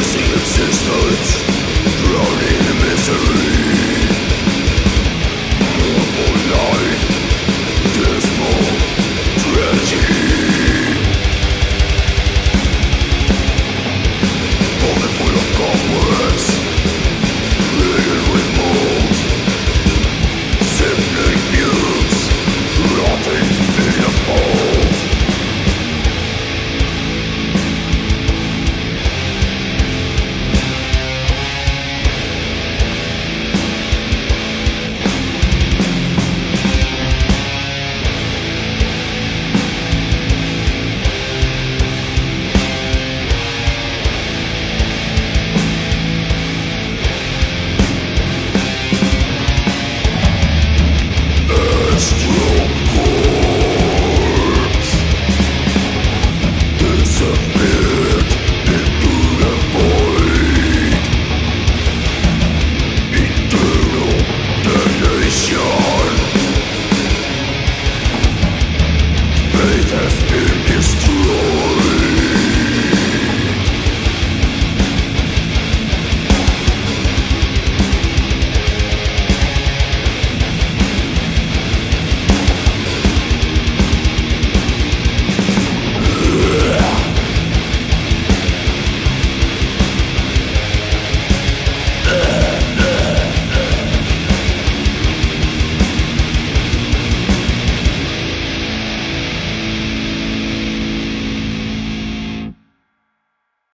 Losing its instance Drowning in misery. Justice